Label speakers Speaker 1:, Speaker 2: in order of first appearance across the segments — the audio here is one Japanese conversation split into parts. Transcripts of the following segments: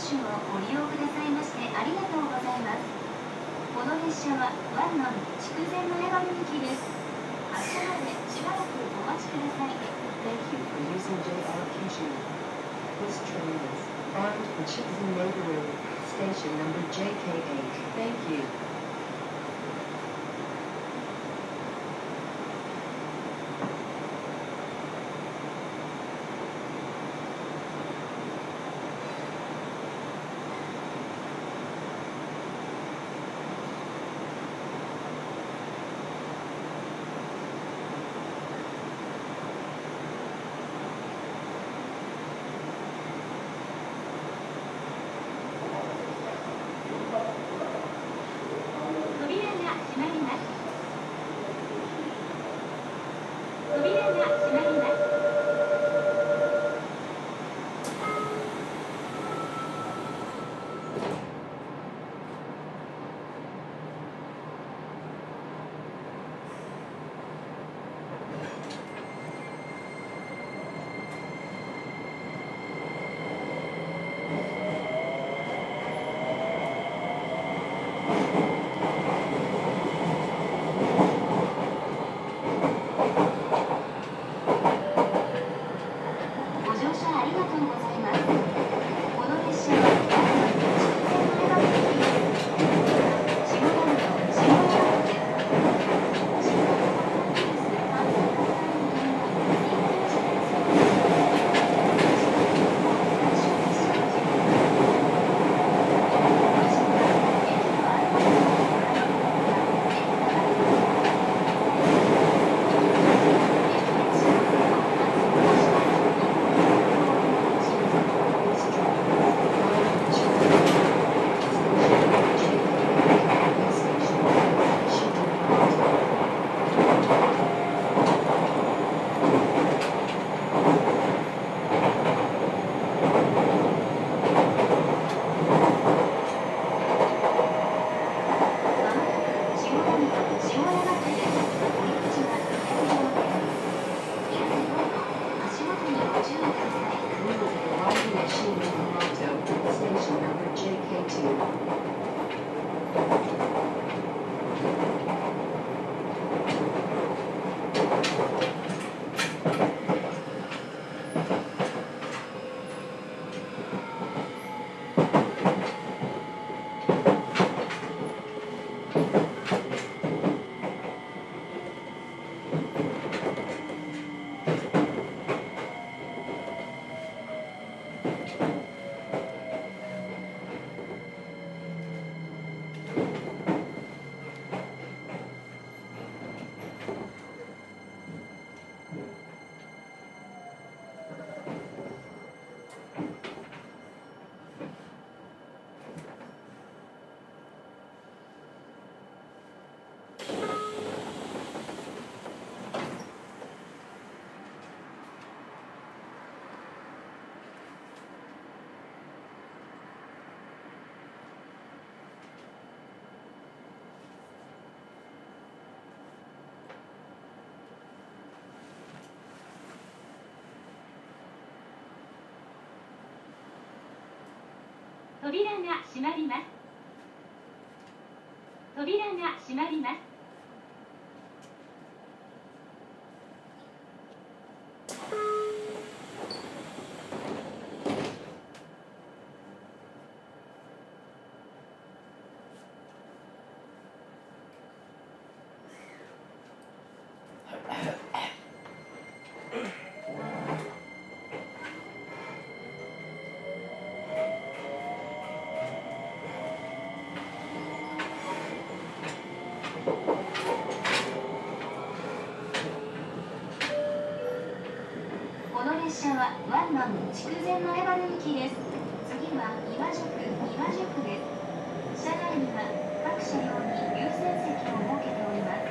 Speaker 1: 手をご利用くださいましてありがとうございます。この列車はワンノン筑前の山行きです。発車までしばらくお待ちください。
Speaker 2: Thank you for using JR Kyushu. This train is bound for Chikuzen Neighborhood, station number JK8. Thank you.
Speaker 1: 扉が閉まります。扉が閉まります。列車はワンマン筑前前原行きです。次は岩宿岩宿です。車内には各車両に優先席を設けております。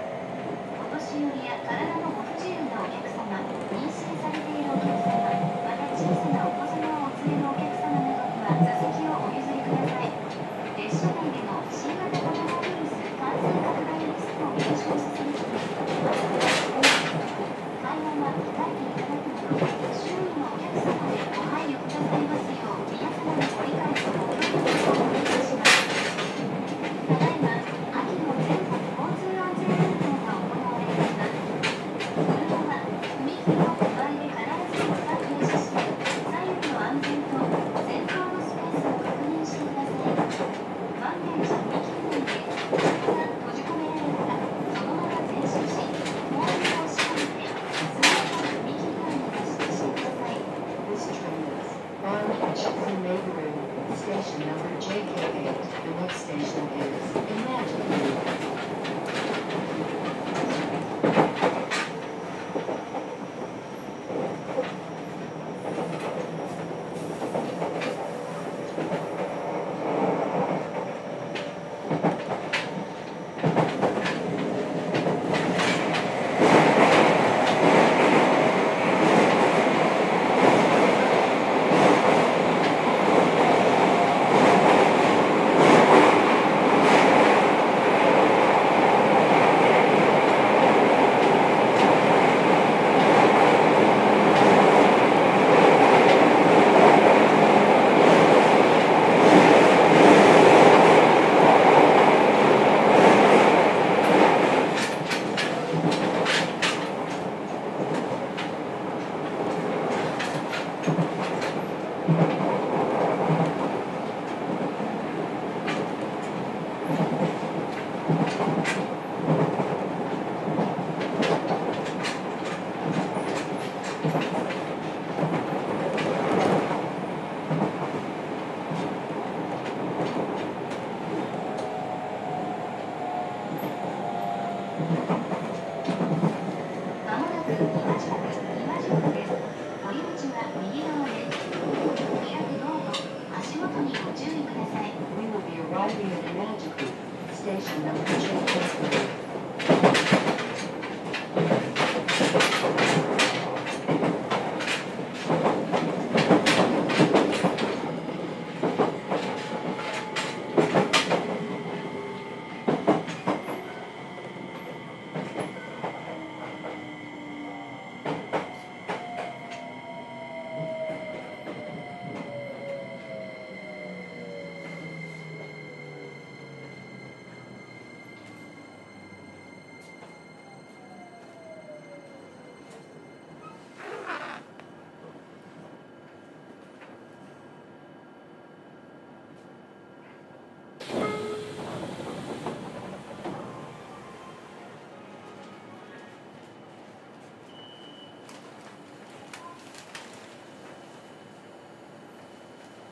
Speaker 1: お年寄りや体の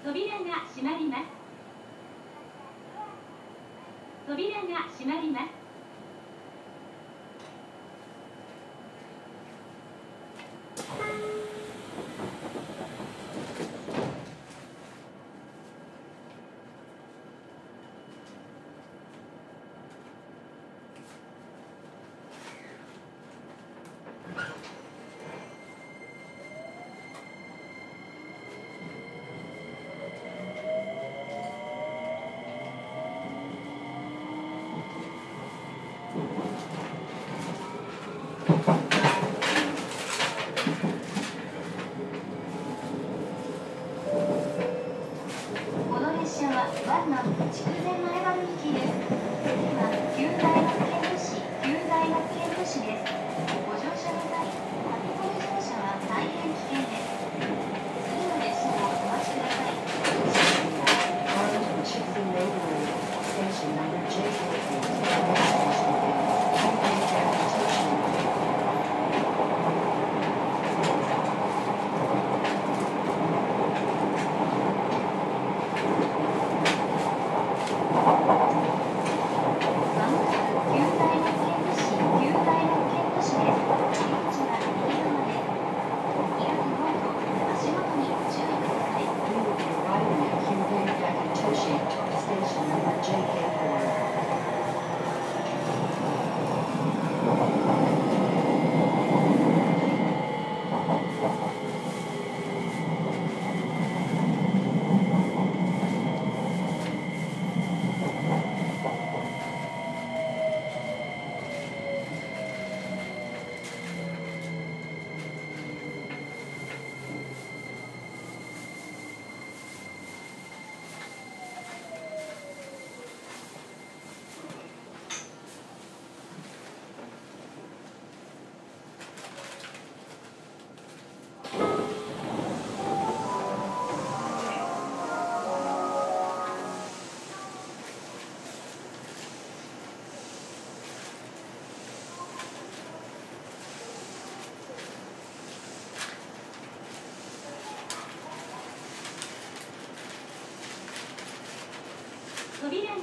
Speaker 1: 扉が閉まります。扉が閉まります。筑前前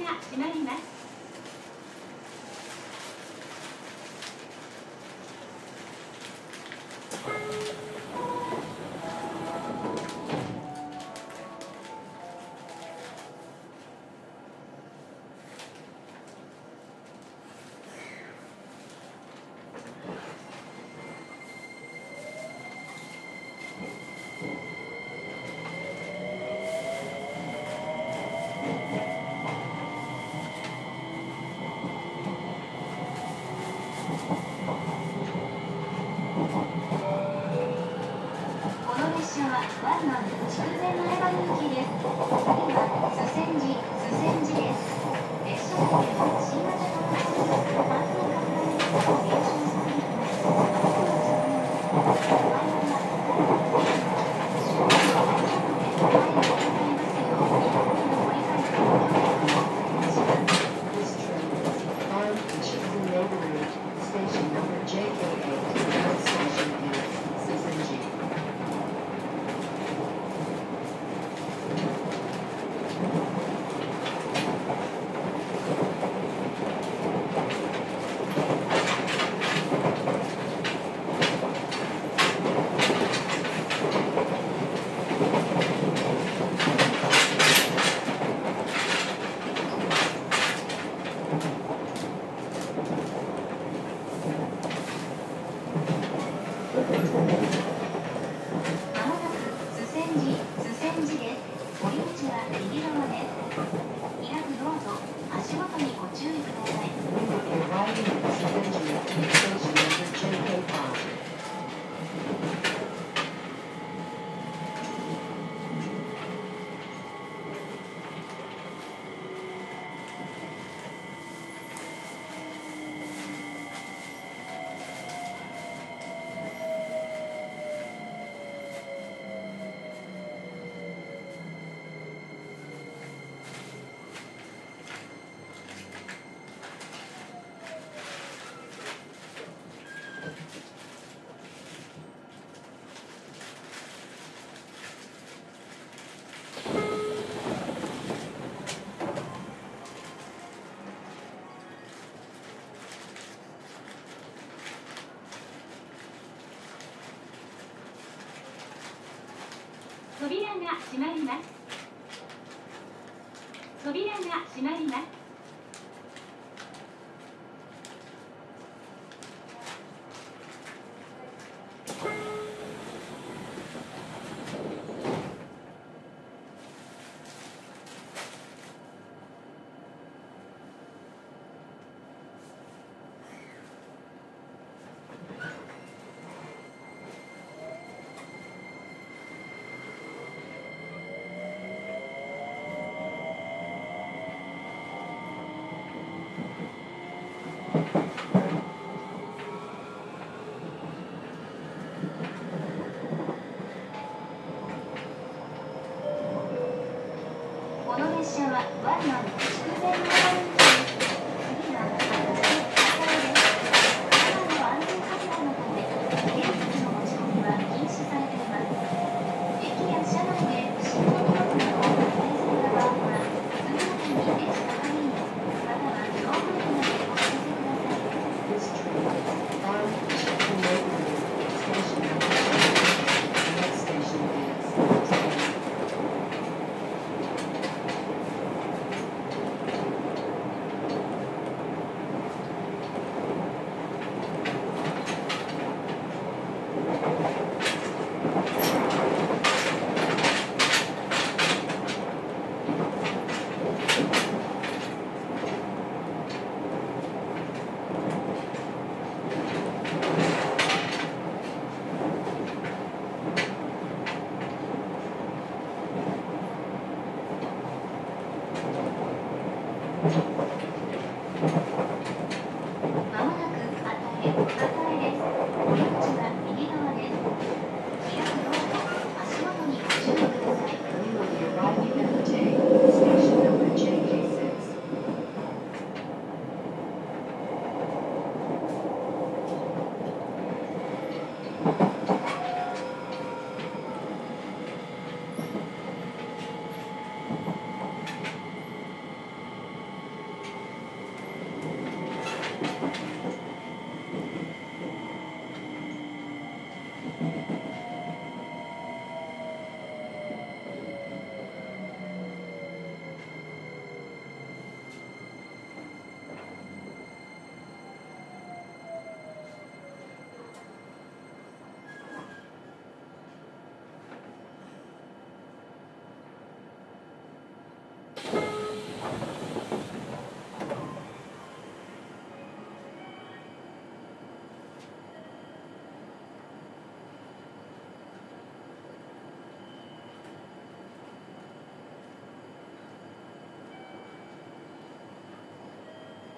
Speaker 1: が閉まります。が閉まります。扉が閉まります。車はワンマン。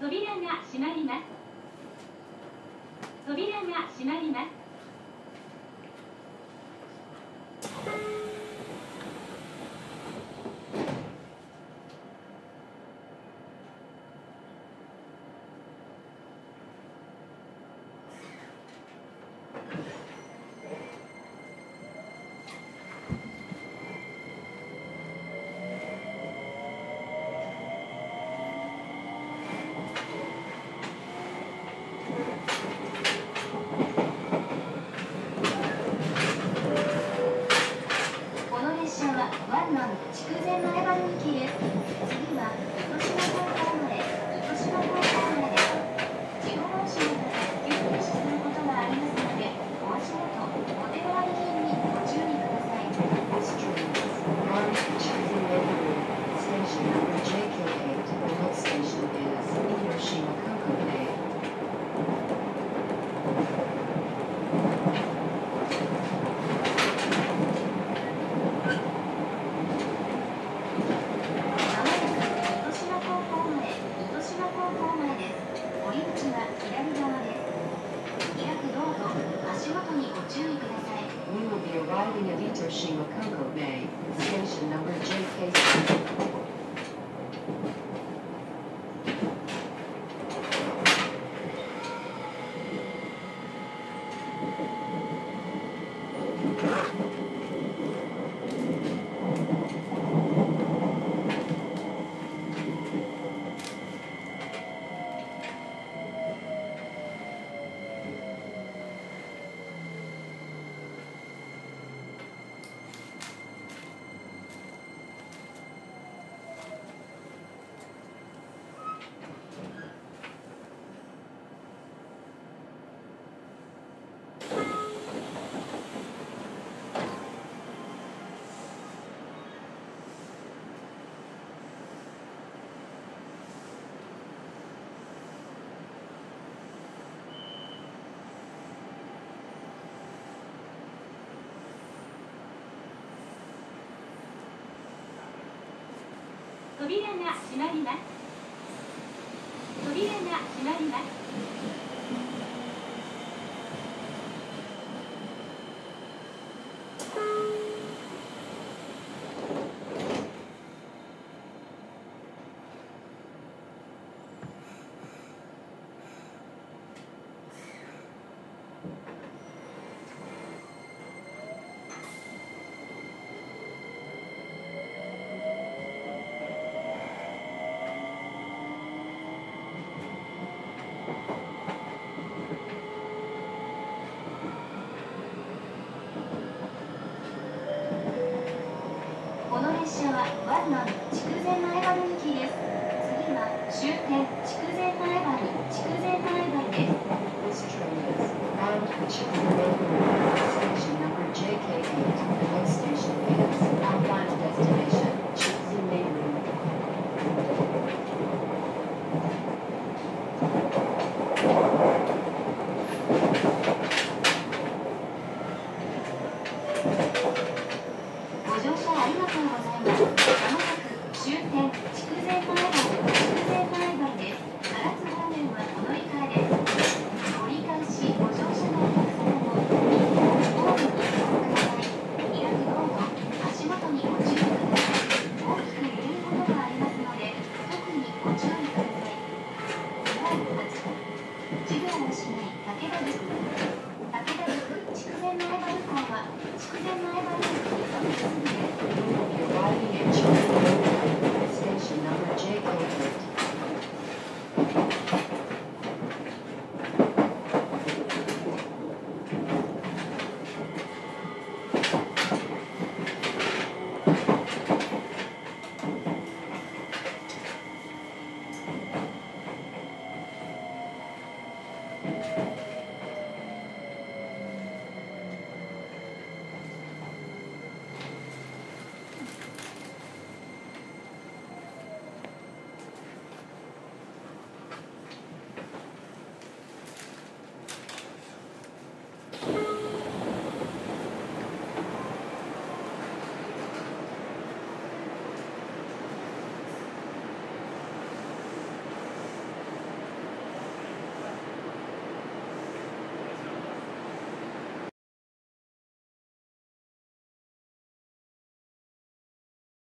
Speaker 1: 扉が閉まります。扉が閉まります。
Speaker 2: 扉が閉まります。扉が閉まります。列車は湾南筑前前原行きです次は終点筑前前原筑前前原です
Speaker 1: This train is bound to Chicago Station number JK8. The next station is outbound destination.